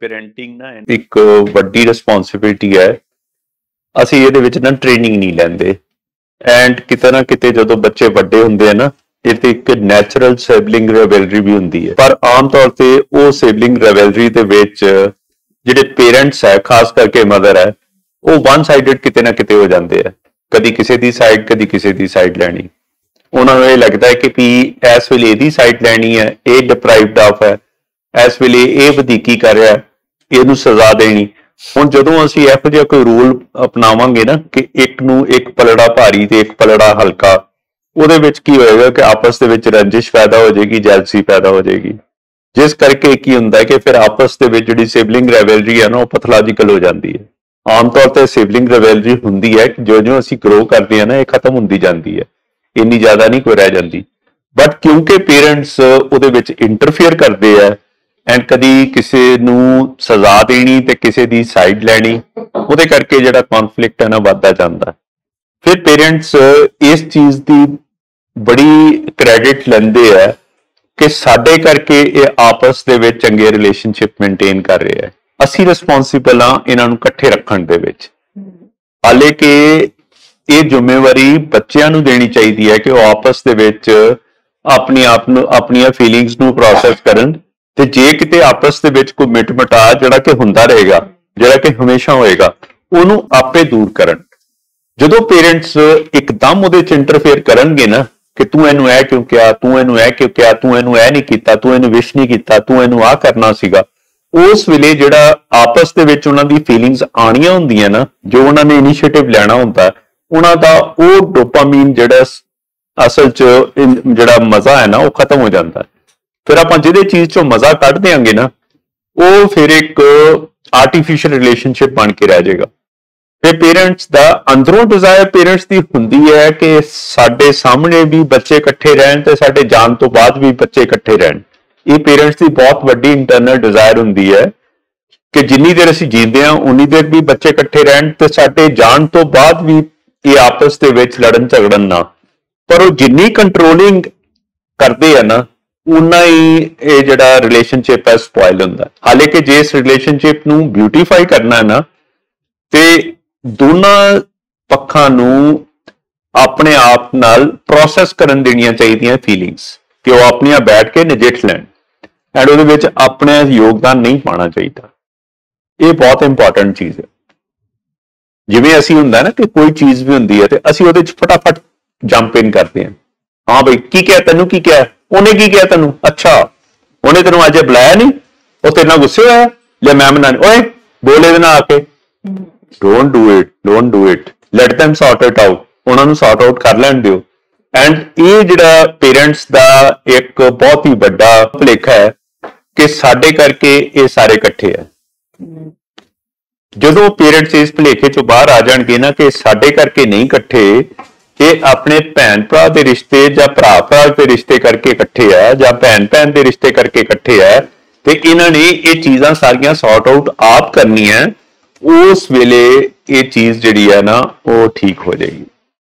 Parenting ਨਾ ਇੱਕ ਵੱਡੀ ਰਿਸਪੌਂਸਿਬਿਲਟੀ ਹੈ। ਅਸੀਂ ਇਹਦੇ ਵਿੱਚ ਨਾ ਟ੍ਰੇਨਿੰਗ ਨਹੀਂ ਲੈਂਦੇ। ਐਂਡ ਕਿਤੇ ਨਾ ਕਿਤੇ ਜਦੋਂ ਬੱਚੇ ਵੱਡੇ ਹੁੰਦੇ ਆ ਨਾ, ਇਹ ਤੇ ਇੱਕ ਨੈਚੁਰਲ ਸਿਬਲਿੰਗ ਰਿਵੈਲਰੀ ਵੀ ਹੁੰਦੀ ਹੈ। ਪਰ ਆਮ ਤੌਰ ਤੇ ਉਹ ਸਿਬਲਿੰਗ ਰਿਵੈਲਰੀ ਦੇ ਵਿੱਚ ਜਿਹੜੇ ਪੇਰੈਂਟਸ ਹੈ, ਖਾਸ ਕਰਕੇ ਮਦਰ ਹੈ, ਉਹ ਵਨ ਸਾਈਡਡ ਕਿਤੇ ਨਾ ਕਿਤੇ ਹੋ ਜਾਂਦੇ ਆ। ਕਦੀ ਕਿਸੇ ਦੀ ਸਾਈਡ ਕਦੀ ਕਿਸੇ ਦੀ ਸਾਈਡ ਲੈਣੀ। ਉਹਨਾਂ ਨੂੰ ਇਹ ਲੱਗਦਾ ਹੈ ਕਿ ਵੀ ਇਸ ਵੇਲੇ ਇਹਦੀ ਸਾਈਡ ਲੈਣੀ ਹੈ, ਇਹ ਡਿਪਰਾਈਵਡ ਆਫ ਹੈ। ਇਸ ਵੇਲੇ ਇਹ ਵਧੀਕੀ ਕਰ ਰਿਹਾ ਇਹਨੂੰ ਸਜ਼ਾ ਦੇਣੀ। ਹੁਣ ਜਦੋਂ ਅਸੀਂ ਇਹੋ ਜਿਹਾ ਕੋਈ ਰੂਲ ਅਪਣਾਵਾਂਗੇ ਨਾ ਕਿ ਇੱਕ ਨੂੰ ਇੱਕ ਪਲੜਾ ਭਾਰੀ ਤੇ ਇੱਕ ਪਲੜਾ ਹਲਕਾ, ਉਹਦੇ ਵਿੱਚ ਕੀ ਹੋਏਗਾ ਕਿ ਆਪਸ ਦੇ ਵਿੱਚ ਰੰਜਿਸ਼ ਪੈਦਾ ਹੋ ਜਾਏਗੀ ਜੈਲਸੀ ਪੈਦਾ ਹੋ ਜਾਏਗੀ। ਜਿਸ ਕਰਕੇ ਕੀ ਹੁੰਦਾ ਕਿ ਫਿਰ ਆਪਸ ਦੇ ਵਿੱਚ ਜਿਹੜੀ ਸਿਬਲਿੰਗ ਰਿਵੈਲਰੀ ਹੈ ਨਾ, ਉਹ ਪੈਥੋਲੋਜੀਕਲ ਹੋ ਜਾਂਦੀ ਹੈ। ਆਮ ਤੌਰ ਤੇ ਸਿਬਲਿੰਗ ਰਿਵੈਲਰੀ ਹੁੰਦੀ ਹੈ ਕਿ ਜੋ ਜੋ ਅਸੀਂ ਗਰੋ ਕਰਦੇ ਹਾਂ ਨਾ, ਇਹ ਖਤਮ ਹੁੰਦੀ ਜਾਂਦੀ ਹੈ। ਇੰਨੀ ਜ਼ਿਆਦਾ ਨਹੀਂ ਕੋਈ ਰਹਿ ਜਾਂਦੀ। ਬਟ ਕਿਉਂਕਿ ਪੇਰੈਂਟਸ ਉਹਦੇ ਵਿੱਚ ਇੰਟਰਫੇਅਰ ਕਰਦੇ ਆ ਐਂਡ ਕਦੀ ਕਿਸੇ ਨੂੰ ਸਜ਼ਾ ਦੇਣੀ ਤੇ ਕਿਸੇ ਦੀ ਸਾਈਡ ਲੈਣੀ, ਉਹਦੇ ਕਰਕੇ ਜਿਹੜਾ ਕਨਫਲਿਕਟ ਹੈ ਨਾ ਵੱਧਦਾ ਜਾਂਦਾ ਫਿਰ ਪੇਰੈਂਟਸ ਇਸ ਚੀਜ਼ ਦੀ ਬੜੀ ਕ੍ਰੈਡਿਟ ਲੈਂਦੇ ਆ ਕਿ ਸਾਡੇ ਕਰਕੇ ਇਹ ਆਪਸ ਦੇ ਵਿੱਚ ਚੰਗੇ ਰਿਲੇਸ਼ਨਸ਼ਿਪ ਮੇਨਟੇਨ ਕਰ ਰਹੇ ਆ ਅਸੀਂ ਰਿਸਪੌਂਸਿਬਲ ਆ ਇਹਨਾਂ ਨੂੰ ਇਕੱਠੇ ਰੱਖਣ ਦੇ ਵਿੱਚ। ਹਾਲੇ ਕਿ ਇਹ ਜ਼ਿੰਮੇਵਾਰੀ ਬੱਚਿਆਂ ਨੂੰ ਦੇਣੀ ਚਾਹੀਦੀ ਹੈ ਕਿ ਉਹ ਆਪਸ ਦੇ ਵਿੱਚ ਆਪਣੀ ਆਪ ਨੂੰ, ਆਪਣੀਆਂ ਫੀਲਿੰਗਸ ਨੂੰ ਪ੍ਰੋਸੈਸ ਕਰਨ ਤੇ ਜੇ ਕਿਤੇ ਆਪਸ ਦੇ ਵਿੱਚ ਕੋਈ ਮਿਟਮਟਾ ਜਿਹੜਾ ਕਿ ਹੁੰਦਾ ਰਹੇਗਾ, ਜਿਹੜਾ ਕਿ ਹਮੇਸ਼ਾ ਹੋਏਗਾ, ਉਹਨੂੰ ਆਪੇ ਦੂਰ ਕਰਨ ਜਦੋਂ ਪੇਰੈਂਟਸ ਇੱਕਦਮ ਉਹਦੇ ਚ ਇੰਟਰਫੇਅਰ ਕਰਨਗੇ ਨਾ, ਕਿ ਤੂੰ ਇਹਨੂੰ ਇਹ ਕਿਉਂ ਕਿਹਾ, ਤੂੰ ਇਹਨੂੰ ਇਹ ਕਿਉਂ ਕਿਹਾ, ਤੂੰ ਇਹਨੂੰ ਇਹ ਨਹੀਂ ਕੀਤਾ, ਤੂੰ ਇਹਨੂੰ ਵਿਸ਼ ਨਹੀਂ ਕੀਤਾ, ਤੂੰ ਇਹਨੂੰ ਆ ਕਰਨਾ ਸੀਗਾ, ਉਸ ਵੇਲੇ ਜਿਹੜਾ ਆਪਸ ਦੇ ਵਿੱਚ ਉਹਨਾਂ ਦੀ ਫੀਲਿੰਗਸ ਆਣੀਆਂ ਹੁੰਦੀਆਂ ਨਾ, ਜੋ ਉਹਨਾਂ ਨੇ ਇਨੀਸ਼ੀਏਟਿਵ ਲੈਣਾ ਹੁੰਦਾ, ਉਹਨਾਂ ਦਾ ਉਹ ਡੋਪਾਮਾਈਨ ਜਿਹੜਾ ਅਸਲ ਚ ਜਿਹੜਾ ਮਜ਼ਾ ਹੈ ਨਾ, ਉਹ ਖਤਮ ਹੋ ਜਾਂਦਾ ਹੈ। ਫਿਰ ਆਪਾਂ ਜਿਹਦੇ ਚੀਜ਼ ਚੋਂ ਮਜ਼ਾ ਕੱਢ ਦਿਆਂਗੇ ਨਾ, ਉਹ ਫਿਰ ਇੱਕ ਆਰਟੀਫੀਸ਼ੀਅਲ ਰਿਲੇਸ਼ਨਸ਼ਿਪ ਬਣ ਕੇ ਰਹਿ ਜਾਏਗਾ। ਤੇ ਪੇਰੈਂਟਸ ਦਾ ਅੰਦਰੋਂ ਡਿਜ਼ਾਇਰ ਪੇਰੈਂਟਸ ਦੀ ਹੁੰਦੀ ਹੈ ਕਿ ਸਾਡੇ ਸਾਹਮਣੇ ਵੀ ਬੱਚੇ ਇਕੱਠੇ ਰਹਿਣ ਤੇ ਸਾਡੇ ਜਾਣ ਤੋਂ ਬਾਅਦ ਵੀ ਬੱਚੇ ਇਕੱਠੇ ਰਹਿਣ। ਇਹ ਪੇਰੈਂਟਸ ਦੀ ਬਹੁਤ ਵੱਡੀ ਇੰਟਰਨਲ ਡਿਜ਼ਾਇਰ ਹੁੰਦੀ ਹੈ ਕਿ ਜਿੰਨੀ ਦੇਰ ਅਸੀਂ ਜੀਂਦੇ ਹਾਂ, ਉਨੀ ਦੇਰ ਵੀ ਬੱਚੇ ਇਕੱਠੇ ਰਹਿਣ ਤੇ ਸਾਡੇ ਜਾਣ ਤੋਂ ਬਾਅਦ ਵੀ ਇਹ ਆਪਸ ਦੇ ਵਿੱਚ ਲੜਨ ਝਗੜਨ ਨਾ। ਪਰ ਉਹ ਜਿੰਨੀ ਕੰਟਰੋਲਿੰਗ ਕਰਦੇ ਆ ਨਾ ਉਨਾ ਹੀ ਇਹ ਜਿਹੜਾ ਰਿਲੇਸ਼ਨਸ਼ਿਪ ਹੈ ਸਪੋਇਲ ਹੁੰਦਾ। ਹਾਲੇ ਕਿ ਜੇ ਇਸ ਰਿਲੇਸ਼ਨਸ਼ਿਪ ਨੂੰ ਬਿਊਟੀਫਾਈ ਕਰਨਾ ਹੈ ਨਾ, ਤੇ ਦੋਨਾਂ ਪੱਖਾਂ ਨੂੰ ਆਪਣੇ ਆਪ ਨਾਲ ਪ੍ਰੋਸੈਸ ਕਰਨ ਦੇਣੀਆਂ ਚਾਹੀਦੀਆਂ ਫੀਲਿੰਗਸ ਕਿ ਉਹ ਆਪਣੀਆਂ ਬੈਠ ਕੇ ਨਜਿੱਠ ਲੈਣ। ਐਂਡ ਉਹਦੇ ਵਿੱਚ ਆਪਣਾ ਯੋਗਦਾਨ ਨਹੀਂ ਪਾਣਾ ਚਾਹੀਦਾ। ਇਹ ਬਹੁਤ ਇੰਪੋਰਟੈਂਟ ਚੀਜ਼ ਹੈ। ਜਿਵੇਂ ਅਸੀਂ ਹੁੰਦਾ ਨਾ ਕਿ ਕੋਈ ਚੀਜ਼ ਵੀ ਹੁੰਦੀ ਹੈ ਤੇ ਅਸੀਂ ਉਹਦੇ ਚ ਫਟਾਫਟ ਜੰਪ ਇਨ ਕਰਦੇ ਹਾਂ। ਹਾਂ ਬਈ, ਕੀ ਕਿਹਾ? ਤੈਨੂੰ ਕੀ ਕਿਹਾ? ਉਹਨੇ ਕੀ ਕਿਹਾ ਤੈਨੂੰ? ਅੱਛਾ, ਉਹਨੇ ਤੈਨੂੰ ਅੱਜ ਬੁਲਾਇਆ ਨਹੀਂ ਉਹ ਤੇਰੇ ਨਾਲ ਗੁੱਸੇ ਹੋਇਆ? ਲੈ ਮੈਂ ਮਨਾ ਓਏ, ਬੋਲ ਇਹਦੇ ਨਾਲ ਆ ਕੇ। Don't do it don't do it let them sort it out ਉਹਨਾਂ ਨੂੰ ਸੌਰਟ ਆਊਟ ਕਰ ਲੈਣ ਦਿਓ। ਐਂਡ ਇਹ ਜਿਹੜਾ ਪੇਰੈਂਟਸ ਦਾ ਇੱਕ ਬਹੁਤ ਹੀ ਵੱਡਾ ਭੁਲੇਖਾ ਹੈ ਕਿ ਸਾਡੇ ਕਰਕੇ ਇਹ ਸਾਰੇ ਇਕੱਠੇ ਆ। ਜਦੋਂ ਪੇਰੈਂਟਸ ਇਸ ਭੁਲੇਖੇ ਚੋਂ ਬਾਹਰ ਆ ਜਾਣਗੇ ਨਾ ਕਿ ਸਾਡੇ ਕਰਕੇ ਨਹੀਂ ਇਕੱਠੇ ਇਹ ਆਪਣੇ ਭੈਣ ਭਰਾ ਦੇ ਰਿਸ਼ਤੇ ਜਾਂ ਭਰਾ ਭਰਾ ਦੇ ਰਿਸ਼ਤੇ ਕਰਕੇ ਇਕੱਠੇ ਆ ਜਾਂ ਭੈਣ ਭੈਣ ਦੇ ਰਿਸ਼ਤੇ ਕਰਕੇ ਇਕੱਠੇ ਆ ਤੇ ਇਹਨਾਂ ਨੇ ਇਹ ਚੀਜ਼ਾਂ ਸਾਰੀਆਂ ਸੌਰਟ ਆਊਟ ਆਪ ਕਰਨੀਆਂ, ਉਸ ਵੇਲੇ ਇਹ ਚੀਜ਼ ਜਿਹੜੀ ਹੈ ਨਾ, ਉਹ ਠੀਕ ਹੋ ਜਾਏਗੀ।